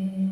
okay.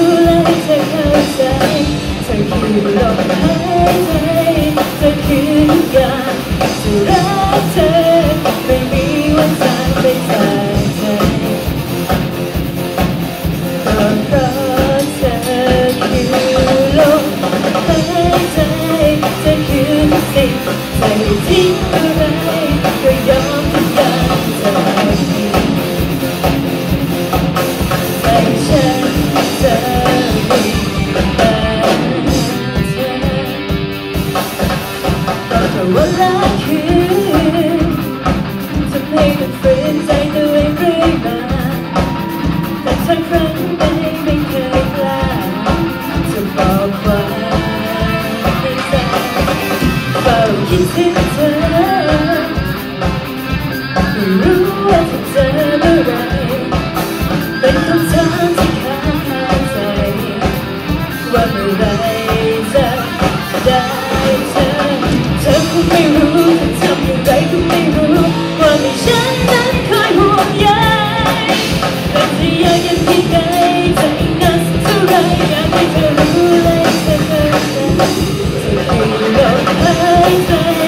deeper, way deeper than can take it Thank you.